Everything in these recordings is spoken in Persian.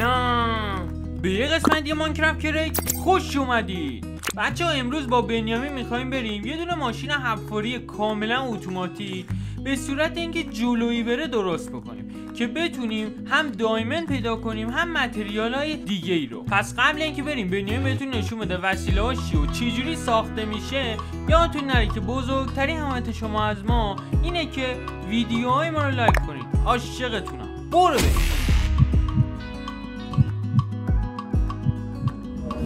سلام. به یه قسمت مانکرافت کریک خوش اومدید بچه ها امروز با بنیامین می‌خوایم بریم. یه دونه ماشین حفاری کاملا اتوماتیک. به صورت اینکه جلویی بره درست بکنیم. که بتونیم هم دایمن پیدا کنیم هم متریال های دیگه ای رو. پس قبل اینکه بریم بنیامین بهتون نشون بده وسیله ها و چجوری ساخته میشه. یادتون نره که بزرگترین حمایت شما از ما اینه که ویدیوهای ما رو لایک کنید. عاشقتونم. برو بریم.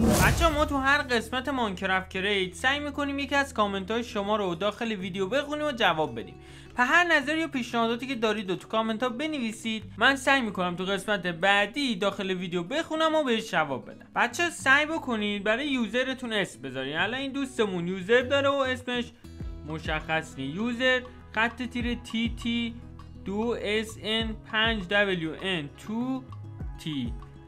بچه ما تو هر قسمت Minecraft Create سعی می‌کنیم یکی از کامنت های شما رو داخل ویدیو بخونیم و جواب بدیم. په هر نظر یا پیشنهاداتی که دارید و تو کامنت ها بنویسید. من سعی می‌کنم تو قسمت بعدی داخل ویدیو بخونم و بهش جواب بدم. بچه سعی بکنید برای user تون اسم بذارید. الان این دوستمون user داره و اسمش مشخص نی یوزر خط تیر تی تی 2 SN 5 WN 2 T.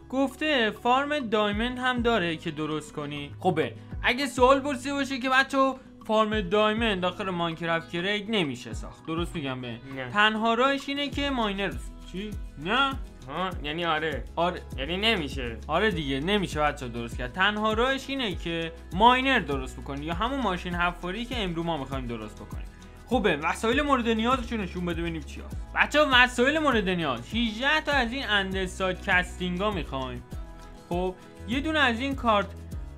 گفته فارم دایمند هم داره که درست کنی. خبه اگه سوال پرسیده باشه که بچه فارم دایمند داخل ماینکرافت کرگ نمیشه ساخت. درست میگم به؟ تنها راهش اینه که ماینر چی؟ نه؟ ها یعنی آره. آره. یعنی نمیشه. آره دیگه نمیشه بچه درست کرد. تنها راهش اینه که ماینر درست بکنی یا همون ماشین حفاری که امرو ما می‌خوایم درست بکنیم. خوبه وسایل مورد نیازشون نشون بده ببینیم چی هست. بچه وسایل مورد نیاز. 18 تا از این andesite casing ها می‌خوایم. خب یه دونه از این cart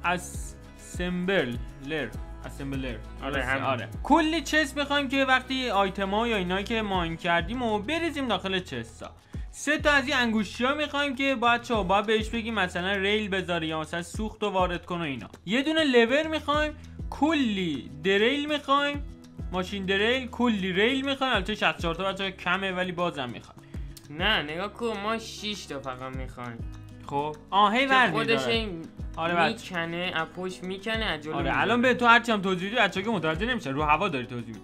assembler assembler. آره آره. کلی chest می‌خوایم که وقتی آیتما یا اینایی که mine کردیم و بریزیم داخل chest ا سه تا از این انگوشتی ها می‌خوایم که باید چه باید بهش بگیم مثلا ریل بذاری یا مثلا سوخت و وارد کن و اینا. یه دونه لور می‌خوایم. کلی دریل می‌خوایم. ماشین دریل کلی ریل می‌خوایم البته 64 تا بچه کمه ولی بازم می‌خوایم نه نگاه کن ما 6 تا فقط می‌خوایم. خب. آهی ور خودش این آره می‌کنه اپوش می‌کنه از آره الان به تو هرچی هم توضیح بدی بچه‌ها که متوجه نمیشه رو هوا داری توضیح میدی.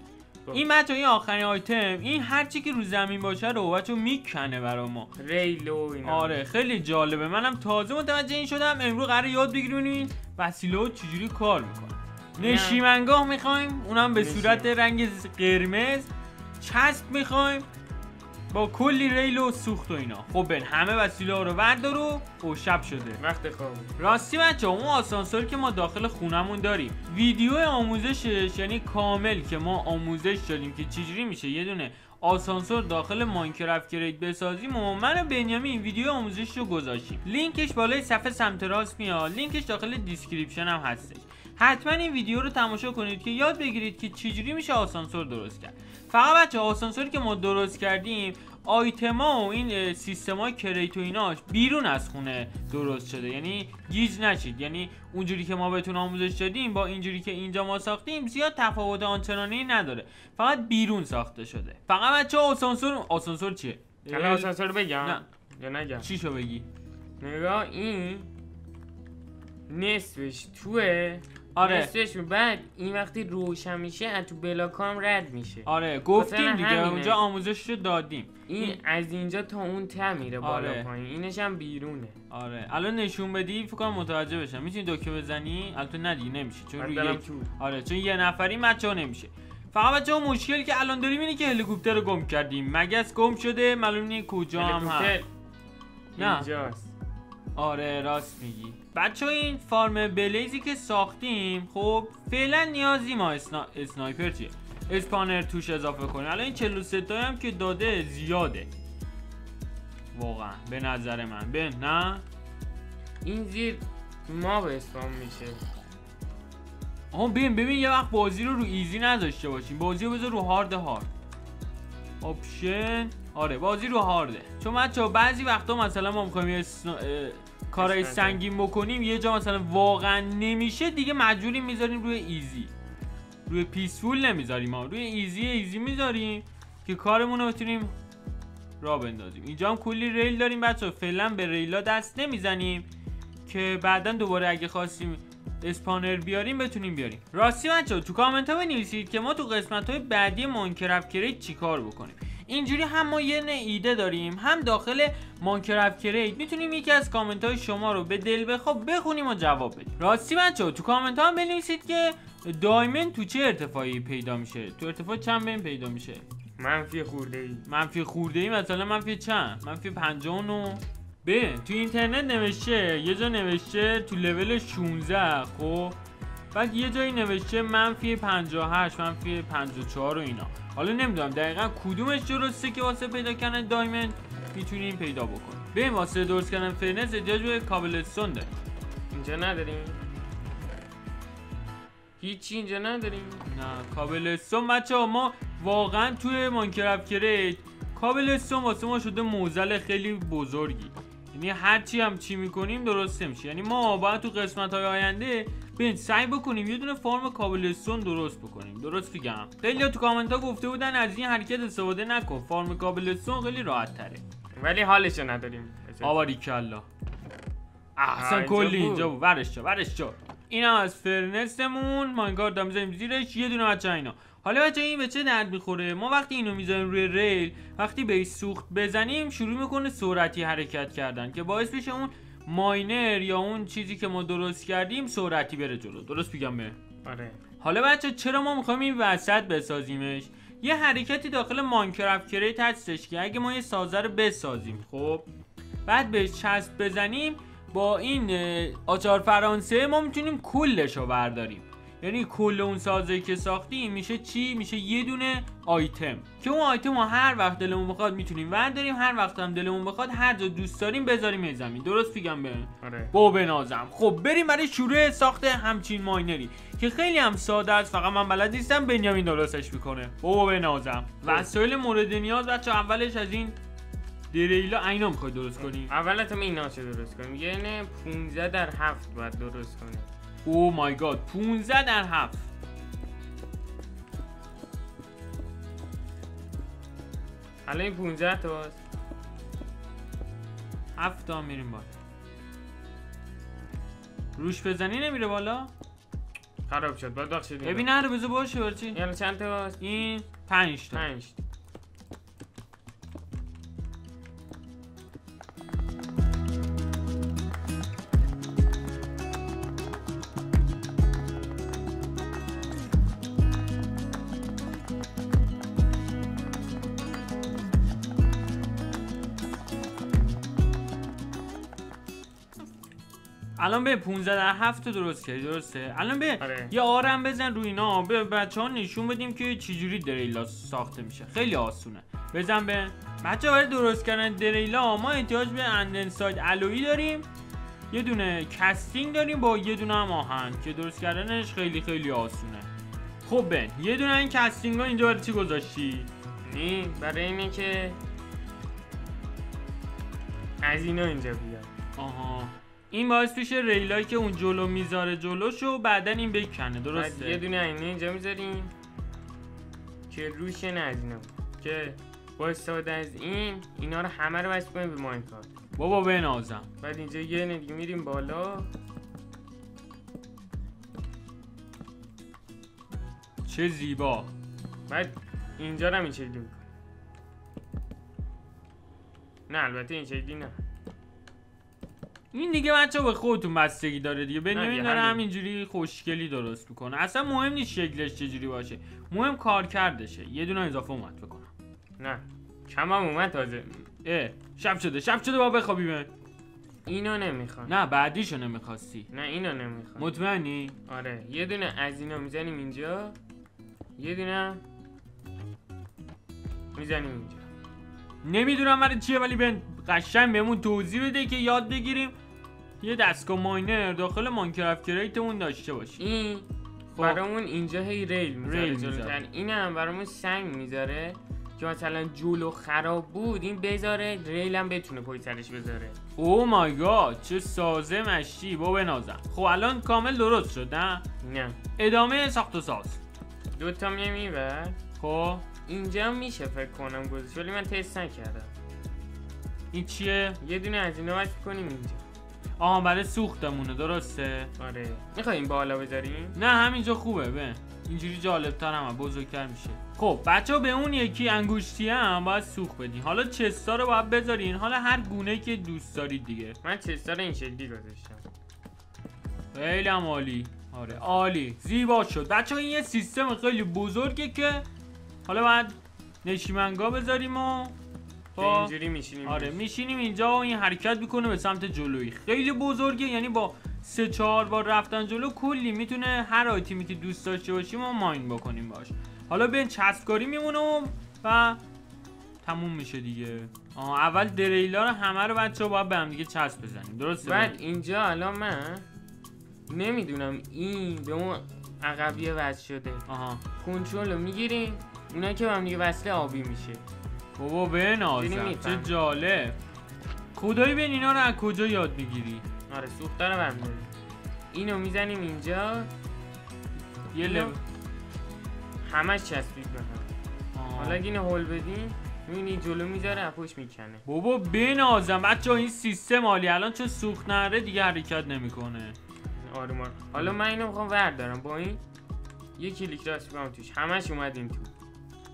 خب. این بچه این آخرین آیتم این هرچی که رو زمین باشه رو بچه می‌کنه برا ما. ریل و اینا. آره خیلی جالبه. منم تازه متوجه این شدم. امروز قرار یاد بگیریم وسیله چجوری کار می‌کنه. نشیمنگاه می‌خوایم اونم به صورت رنگ قرمز. چسب می‌خوایم. با کلی ریل و سوخت و اینا. خب بن همه وسیله ها رو بردارو و شب شده. وقت خواب. راستی بچه اون آسانسور که ما داخل خونمون داریم. ویدیو آموزشش یعنی کامل که ما آموزش داریم که چجوری میشه. یه دونه آسانسور داخل Minecraft Create بسازیم و من و بنیامین ویدیو آموزش رو گذاشتیم. لینکش بالای صفحه سمت راست میاد. لینکش داخل description هم هستش. حتما این ویدیو رو تماشا کنید که یاد بگیرید که چجوری میشه آسانسور درست کرد. فقط بچه آسانسوری که ما درست کردیم آیتما و این سیستما کریت و ایناش بیرون از خونه درست شده. یعنی گیج نشید. یعنی اونجوری که ما بهتون آموزش دادیم با اینجوری که اینجا ما ساختیم زیاد تفاوت آنچنانی نداره. فقط بیرون ساخته شده. فقط بچه آسانسور آسانسور چیه؟ الان آسانسور بگم؟ نه. یا نگم؟ چی شو بگی؟ نگاه این نصفش توه. آره. نصفش بعد این وقتی روشن میشه از تو بلاکام رد میشه. آره گفتیم دیگه اونجا آموزش رو دادیم. این از اینجا تا اون ته میره بالا آره. پایین. اینش هم بیرونه. آره. الان نشون بدی فکر کنم متوجه بشم. می‌تونی دکمه بزنی؟ البته ندی نمیشه. چون روی یک... آره چون یه نفری بچه‌ها نمیشه. فقط بچه ها مشکلی که الان داریم اینه که هلیکوپتر رو گم کردیم. مگس گم شده معلوم نیست کجا هم هست. نه. اینجاست. آره راست میگی. بچه این فارم بلیزی که ساختیم خب فعلا نیازی ما اسنا... اسنایپر چیه؟ اسپانر توش اضافه کنیم. الان این 43 تا هم که داده زیاده. واقعا به نظر من. به نه؟ این زیر ما به اسپان میشه. آها ببین ببین یه وقت بازی رو رو ایزی نذاشته باشیم. بازی رو بذار رو هارد هارد. option. آره بازی رو هارده. چون بچه بعضی وقتا مثلا ما می‌خوایم کارای سنگین بکنیم یه جا مثلا واقعا نمیشه دیگه مجبوری می‌ذاریم روی easy. روی peaceful نمی‌ذاریم ما روی easy easy می‌ذاریم که کارمون رو بتونیم را بندازیم. اینجا هم کلی ریل داریم بچه فعلا به ریلا دست نمی‌زنیم که بعدا دوباره اگه خواستیم spawner بیاریم بتونیم بیاریم. راستی بچه تو کامنت ها بنویسید که ما تو قسمت های بعدی Minecraft Create چیکار بکنیم. اینجوری هم ما یه ایده داریم هم داخل مانکرافت کرید می‌تونیم یکی از کامنت های شما رو به دل بخواب بخونیم و جواب بدیم. راستی بچه تو کامنت ها هم بنویسید که دایمن تو چه ارتفاعی پیدا میشه؟ تو ارتفاع چند بین پیدا میشه؟ منفی خورده ای منفی خورده ای مثلا منفی چند؟ منفی 59 به تو اینترنت نوشته یه جا نوشته تو لول 16 خب؟ بعد یه جایی نوشته منفی 58 منفی 54 و اینا. حالا نمی‌دونم دقیقا کدومش درسته که واسه پیدا کردن دایمند می‌تونیم پیدا بکنیم؟ به واسه درست کردن furnace احتیاج به cobblestone داریم. اینجا نداریم. هیچی اینجا نداریم. نه cobblestone بچه ما واقعا توی Minecraft Create cobblestone واسه ما شده معضل خیلی بزرگی. یعنی هرچی هم چی می‌کنیم درست نمیشه یعنی ما باید تو قسمت های آینده بین سعی بکنیم یه دونه farm cobblestone درست بکنیم. درست میگم؟ خیلی تو کامنت ها گفته بودن از این حرکت استفاده نکن. farm cobblestone خیلی راحت تره ولی حالشو نداریم. آباری کلا. احسن کلی اینجا بود. ورش چا ورش چا این هم از فرنستمون ماینکارت هم می‌ذاریم زیرش. یه دونه بچه اینا. حالا بچه این به چه درد می‌خوره؟ ما وقتی اینو می‌ذاریم روی ریل وقتی به سوخت بزنیم شروع می‌کنه سرعتی حرکت کردن که باعث بشه اون ماینر یا اون چیزی که ما درست کردیم سرعتی بره جلو. درست میگم به؟ آره. حالا بچه چرا ما می‌خوایم این وسط بسازیمش؟ یه حرکتی داخل ماینکرافت کریت هستش که اگه ما یه سازه رو بسازیم خب بعد بهش چسب بزنیم با این آچار فرانسه ما می‌تونیم کلش رو برداریم. یعنی کل اون سازه که ساختیم میشه چی؟ میشه یه دونه آیتم. که اون آیتم رو هر وقت دلمون بخواد می‌تونیم برداریم هر وقت هم دلمون بخواد هر جا دوست داریم بذاریم زمین. درست میگم به؟ آره. با بنازم خب بریم برای شروع ساخت همچین ماینری که خیلی هم ساده است. فقط من بلد نیستم بنیامین درستش می‌کنه. با بنازم وسایل مورد نیاز. بچه اولش از این دریلا اینا می‌خوای درست کنیم اول تو اینا چه درست کنیم. یعنی 15 در 7 باید درست کنیم. او مای گاد 15 در 7 حالا این 15 تا هست 7 تا میریم بالا. روش بزنی نمیره بالا؟ خراب شد. باید بخشید ببین نره بذار باشه برچی یعنی چند تا این 5 تا. 5 الان به 15 در 7 درست کردی درسته؟ الان به آره. یه آرم بزن روی اینا به بچه ها نشون بدیم که چجوری دریلا ساخته میشه. خیلی آسونه. بزن به. بچه برای درست کردن دریلا ما احتیاج به andesite alloy داریم. یه دونه casing داریم با یه دونه هم آهن که درست کردنش خیلی خیلی آسونه. خب بن یه دونه این casing ها اینجا برای چی گذاشتی؟ نی برای اینه که از اینا اینجا بیاد. آها. این باعث میشه ریلایی که اون جلو می‌ذاره جلوشو بعدا این بکنه درسته؟ یه دونه اینه اینجا می‌ذاریم که روش نه از اینا بود. که با استفاده از این اینا رو همه رو وصل کنیم به ماینکارت بابا بنازم. بعد اینجا یه دیگه میریم بالا. چه زیبا. بعد اینجا رو هم این شکلی می‌کنیم. نه البته این شکلی نه. این دیگه بچه به خودتون بستگی داره دیگه. بنیامین داره همین. همینجوری خوشگلی درست می‌کنه. اصلا مهم نیست شکلش چجوری باشه. مهم کار کردشه یه دونه اضافه اومد بکنم نه. کم هم اومد تازه. اه شب شده. شب شده با بخوابیم اینو نمی‌خوام. نه بعدیشو نمی‌خواستی. نه اینو نمی‌خوام. مطمئنی؟ آره. یه دونه از اینا می‌زنیم اینجا. یه دونه می‌زنیم اینجا. نمی‌دونم برای چیه ولی بن قشنگ بهمون توضیح بده که یاد بگیریم. یه دستگاه ماینر داخل مانکرافت کریتمون داشته باشیم این خب. برامون اینجا هی ریل می‌ذاره ریل جلوتر. می‌ذاره. این هم برامون سنگ می‌ذاره که مثلا جلو خراب بود این بذاره ریل هم بتونه پای سرش بذاره. او مای گاد چه سازه مشتی با بنازم. خب الان کامل درست شد نه؟ نه. ادامه ساخت و ساز. دو تا میام این ور. خب. اینجا میشه فکر کنم گذاشت ولی من تست نکردم. این چیه؟ یه دونه از اینا کنیم اینجا. آها برای سوختمونه درسته؟ آره. می‌خوایم بالا بذاریم؟ نه همینجا خوبه به. اینجوری جالبتر هم بزرگتر میشه. خب بچه به اون یکی انگوشتی هم باید سوخت بدین. حالا چستا رو باید بذارین. حالا هر گونه که دوست دارید دیگه. من چستا رو این شکلی گذاشتم. خیلی هم عالی. آره عالی. زیبا شد. بچه این یه سیستم خیلی بزرگه که حالا باید نشیمنگا بذاریم و خب. اینجوری میشینیم آره میشینیم اینجا و این حرکت می‌کنه به سمت جلویی خیلی بزرگه یعنی با سه چهار بار رفتن جلو کلی می‌تونه هر آیتمی که دوست داشته باشیم و ماین بکنیم باش. حالا به چسبکاری میمونم و تموم میشه دیگه. آه اول دریلا رو همه رو بچه باید به هم دیگه چسب بزنیم. درسته؟ بعد اینجا الان من نمی‌دونم این به اون عقبیه وصل شده آها. کنترل رو می‌گیریم اونا که به هم دیگه وصله آبی میشه. بابا بنازم. چه. جالب. خدایی بین اینا رو از کجا یاد می‌گیری؟ آره سوخته رو برم داریم اینو می‌زنیم اینجا. یه لب همش چسبید به هم. حالا اگه اینو هول بدیم می‌بینی جلو می‌ذاره پشت می‌کنه. بابا بنازم. بچه این سیستم عالی الان چون سوخت نره دیگه حرکت نمی‌کنه. آروم آروم. حالا من اینو می‌خوام وردارم. با این یه کلیک راست بگم توش. همش اومد این تو.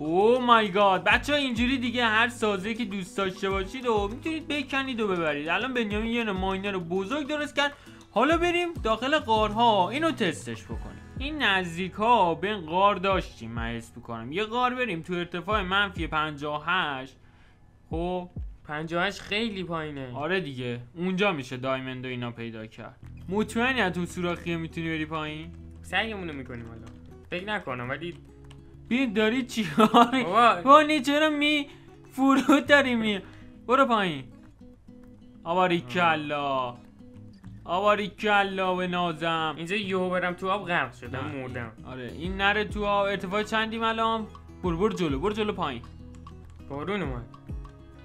او مای گاد بچه اینجوری دیگه هر سازه که دوست داشته باشید و می‌تونید بکنید و ببرید. الان بنیامین یه ماینر بزرگ درست کرد. حالا بریم داخل قارها اینو تستش بکنیم. این نزدیک ها به این قار داشتیم من حس می‌کنم. یه قار بریم تو ارتفاع منفی 58 خب. 58 خیلی پایینه. آره دیگه. اونجا میشه دایمند و اینا پیدا کرد. مطمئنی از تو سوراخیه می‌تونی بری پایین؟ سعیمونو می‌کنیم حالا. فکر نکنم ولی ببین داری بابا. بانی چرا می فرود داری می برو پایین. آواری کلا. آواری کلا به نازم. اینجا یهو برم تو آب غرق شدم. مردم. آره این نره تو آب. ارتفاع چندیم الان؟ برو برو جلو برو جلو پایین. بارون اومد.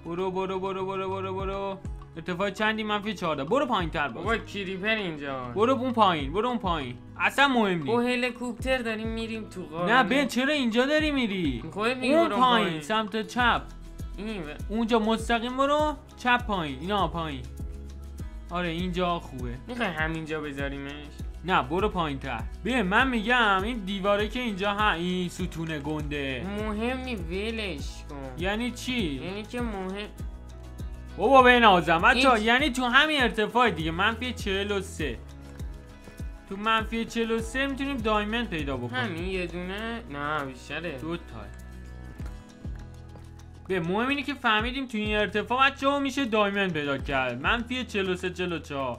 برو برو برو برو برو برو. ارتفاع چندی منفی 14 برو پایین تر باز. بابا کریپر اینجا. برو اون پایین برو اون پایین. اصلا مهم نیست. هلیکوپتر داریم میریم تو غار. نه بن چرا اینجا داری میری؟ اون پایین سمت چپ. این اونجا مستقیم برو چپ پایین. اینا پایین. آره اینجا خوبه. می‌خوای همینجا بذاریمش؟ نه برو پایین تر. ببین من میگم این دیواره که اینجا ها این ستون گنده. مهم نی ولش کن. یعنی چی؟ یعنی که مهم بابا به نازم. بچه یعنی تو همین ارتفاع دیگه منفی 43 تو منفی 43 می‌تونیم دایمند پیدا بکنیم. همین یه دونه؟ نه بیشتره. دو تا. به مهم اینه که فهمیدیم تو این ارتفاع بچه میشه دایمند پیدا کرد. منفی 43 44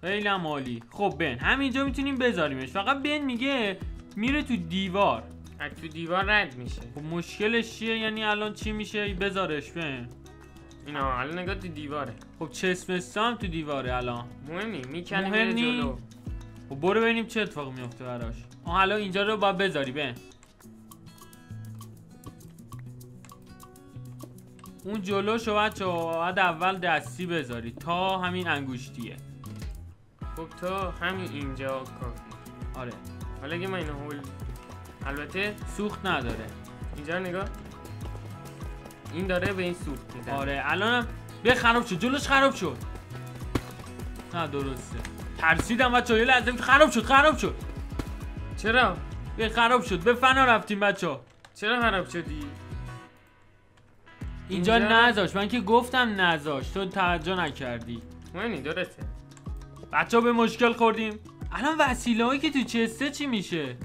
خیلی هم عالی. خب بن. همینجا می‌تونیم بذاریمش. فقط بن میگه میره تو دیوار. از تو دیوار رد میشه. خب مشکلش چیه؟ یعنی الان چی میشه؟ بذارش بن. اینا الان نگاه تو دیواره. خب چسمستا هم تو دیواره الان. مهم نی می‌کنه مهم. جلو. خب برو ببینیم چه اتفاقی میفته براش. آه حالا اینجا رو باید بذاری بن. اون جلوشو بچه باید اول دستی بذاری تا همین انگوشتیه خب تو همین اینجا کافی. آره. حالا اگه من اینو هول البته سوخت نداره. اینجا نگاه. این داره به این سوخت می‌زنه. آره الانم به خراب شد جلوش خراب شد. نه درسته. ترسیدم بچه یه لحظه خراب شد خراب شد. چرا؟ به خراب شد به فنا رفتیم بچه چرا خراب شدی؟ اینجا اینجا- نذاش من که گفتم نذاش تو توجه نکردی. مهم نی درسته. بچه به مشکل خوردیم. الان وسیله هایی که تو چسته چی میشه؟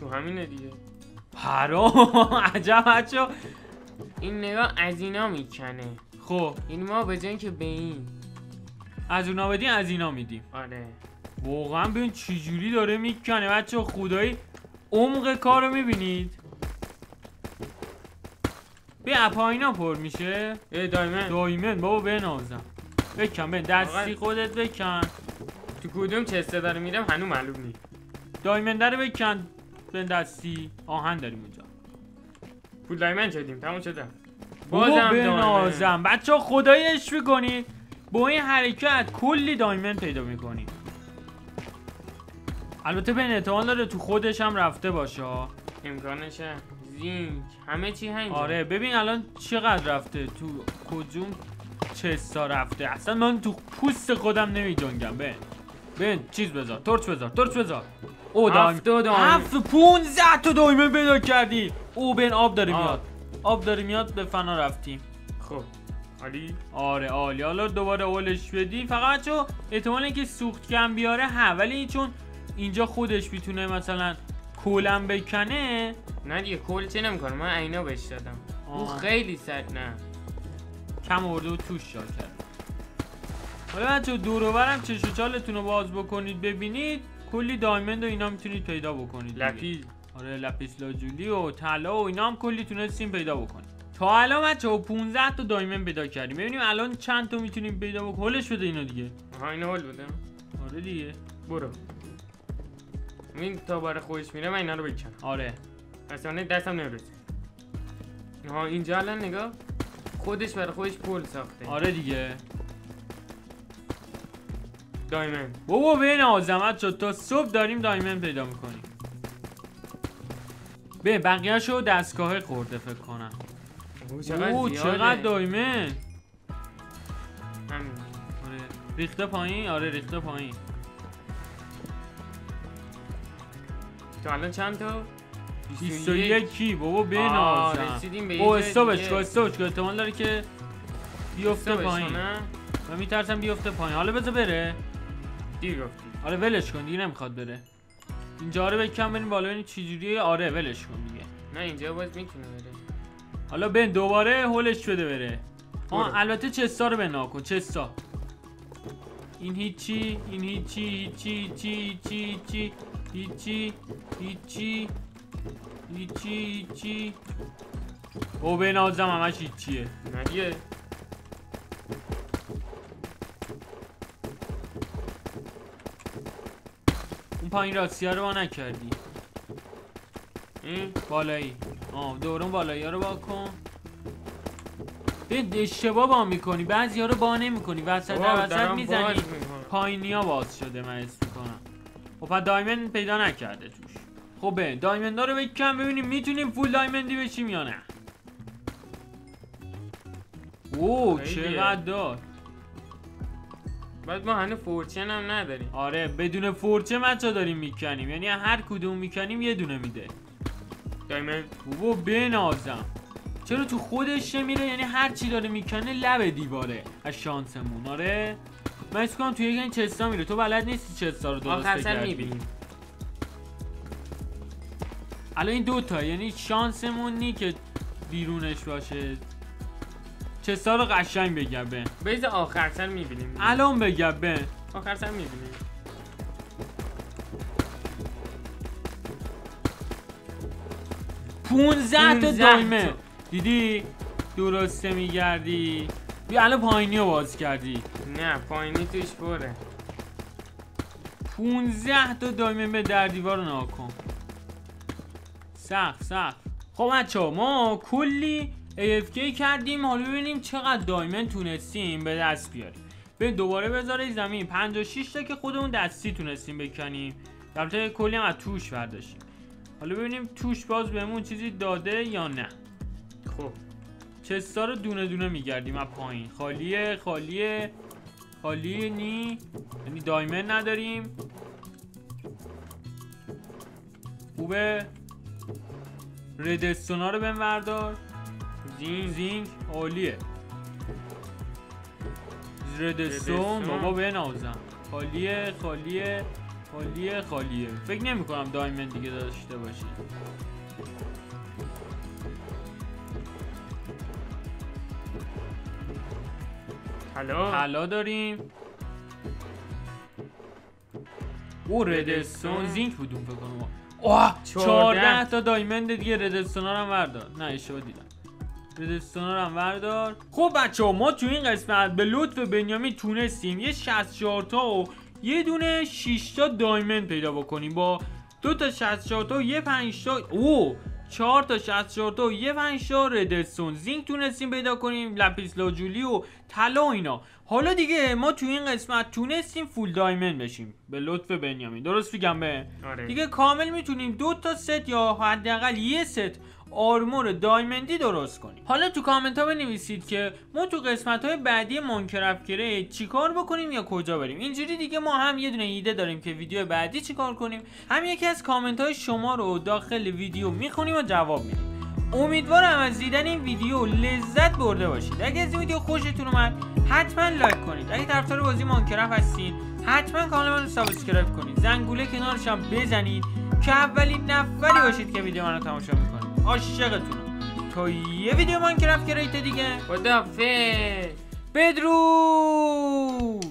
تو همینه دیگه. حرام عجب بچه این نگاه از اینا می‌کنه. خب. این ما به جای اینکه به این از اونا بدیم از اینا میدیم. آره. واقعا ببین چجوری داره می‌کنه. بچه خدایی عمق کار رو می‌بینید. به اپاینا پر میشه. ای دایمن. دایمن بابا بنازم. بکن بن دستی. خودت بکن. تو کدوم چسته داره میرم؟ هنو معلوم نی دایمنده رو بکن. بن دستی. آهن داریم اونجا. پول دایمن شدیم تموم بابا بازم دایمن بنازم. بچه ها خدایی اش می‌کنید با این حرکت کلی دایمن پیدا می‌کنید البته به احتمال داره تو خودش هم رفته باشه. امکانشه زینک. همه چی همینجا آره ببین الان چقدر رفته تو کجوم چستا رفته. اصلا من تو پوست خودم نمی جنگم بن بن چیز بذار تورچ بذار تورچ بذار. او دایم. هفت پونزه تا دایمن پیدا کردی. او بن آب داره آب. میاد. آب داره میاد به فنا رفتیم. خب. عالی آره عالی. حالا دوباره اولش بدی فقط چون احتمال اینکه سوخت کم بیاره ها ولی چون اینجا خودش می‌تونه مثلا کولم بکنه. نه دیگه کل چه نمی‌کنه؟ من اینا بهش دادم. او. خیلی سر نه. کم آورده و توش شار کرد. حالا بچه دور و برم چش و چالتون رو باز بکنید ببینید. کلی دایمند و اینا می‌تونید پیدا بکنید دیگه. لپی آره لپیس لازولی و طلا و اینا هم کلی تونستیم پیدا بکنیم. تا الان بچه ها 15 تا دایمند پیدا کردیم. ببینیم الان چند تا می‌تونیم پیدا بکنیم. هولش بده اینا دیگه. ها اینو هول بودم آره دیگه. برو. این تا بار خودش میره من اینا رو بکنم آره. اصلا دستم نمی‌رسه. ها اینجا الان نگاه. خودش برای خودش پل ساخته. آره دیگه. دایمند بابا به این عظمت شد تا صبح داریم دایمند پیدا می‌کنیم. به بقیه شو دستگاه خورده فکر کنم. او. چقدر دایمند همین. آره ریخته پایین؟ آره ریخته پایین. تو الان چند تا؟ 21 کی بابا عظمت رسیدیم به او دیگه. کن استاپش کن احتمال داره که بیفته پایین؟ من میترسم بیفته پایین. حالا بذار بره. دیر گفتی. آره ولش کن دیگه نمی‌خواد بره. اینجا رو بکن بریم بالا ببینیم چجوریه. آره ولش کن دیگه. نه اینجا باز می‌تونه بره. حالا بن دوباره هولش بده بره. آه. البته چستا رو بنا کن چستا. این هیچی این هیچی هیچی هیچی هیچی هیچی هیچی هیچی هیچی او به نازم همش هیچیه. نه دیگه. اون پایین راستی رو با نکردی. این بالایی. آه دورون بالایی ها رو با کن. به اشتباه با می‌کنی. بعضی ها رو با نمی‌کنی. وسط وسط می‌زنی. پایینی ها باز شده من حس می‌کنم. خب پس دایمند پیدا نکرده توش. خب دایمند ها رو بکن ببینیم می‌تونیم فول دایمندی بشیم یا نه. اوه. چقدر دار بعد ما هنوز فورچن هم نداریم. آره بدون فورچه مچا داریم می‌کنیم. یعنی هر کدوم می‌کنیم یه دونه میده. دایمند بابا بنازم. چرا تو خودش میره؟ یعنی هر چی داره می‌کنه لب دیواره. از شانسمون. آره؟ من اسم کنم توی این چستا میره. تو بلد نیستی چستا رو درست. می‌بینیم. الان این دوتا. یعنی شانسمون نی که بیرونش باشه. چستا رو قشنگ بگم به. بذار آخر سر می‌بینیم. الان بگم به. آخر سر می‌بینیم. 15 تا 15 دایمه. دیدی؟ درسته میگردی. بیا الان پایینی رو باز کردی. نه پایینی توش پره 15 تا دایمه به در دیوار رو نگاه کن. سخت سخت. خب بچه ما کلی AFK کردیم حالا ببینیم چقدر دایمن تونستیم به دست بیاریم. به دوباره بذاره زمین. 56 تا که خودمون دستی تونستیم بکنیم. البته کلی هم از توش برداشتیم. حالا ببینیم توش باز بهمون چیزی داده یا نه. خب. چستا رو دونه دونه میگردیم از پایین. خالیه خالیه خالیه نی. یعنی دایمن نداریم. خوبه. ردستونا رو بهم وردار زین زینک عالیه. ردستون. بابا بنازم خالیه خالیه خالیه خالیه. فکر نمی کنم دایمن دیگه داشته باشی حالا طلا داریم. او ردستون. زینک بودون فکر کنم؟ چهارده. 14 تا دایمند دیگه ردستون رو هم وردار نه اشتباه دیدم. redstone رو هم وردار خب بچه ما تو این قسمت به لطف بنیامین تونستیم یه 64 تا و یه دونه 6 تا diamond پیدا بکنیم. با دو تا 64 تا و یه 5 تا او 4 تا 64 تا و یه 5 تا redstone zinc تونستیم پیدا کنیم lapis lazuli و طلا و اینا. حالا دیگه ما تو این قسمت تونستیم full diamond بشیم. به لطف بنیامین. درست میگم به؟ آره. دیگه کامل می‌تونیم دو تا ست یا حداقل یه ست armor diamond ی درست کنیم. حالا تو کامنت ها بنویسید که ما تو قسمت های بعدی Minecraft Create چیکار بکنیم یا کجا بریم. اینجوری دیگه ما هم یه دونه ایده داریم که ویدیو بعدی چیکار کنیم. هم یکی از کامنت های شما رو داخل ویدیو می‌خونیم و جواب میدیم. امیدوارم از دیدن این ویدیو لذت برده باشید. اگه از این ویدیو خوشتون اومد حتما لایک کنید. اگه طرفدار بازی Minecraft هستید حتما کانال من رو subscribe کنید. زنگوله کنارش هم بزنید که اولین نفری باشید که ویدیو من رو تماشا می‌کنید عاشقتونم تا یه ویدیو ماینکرافت کریت دیگه. خدافظ. بدرود.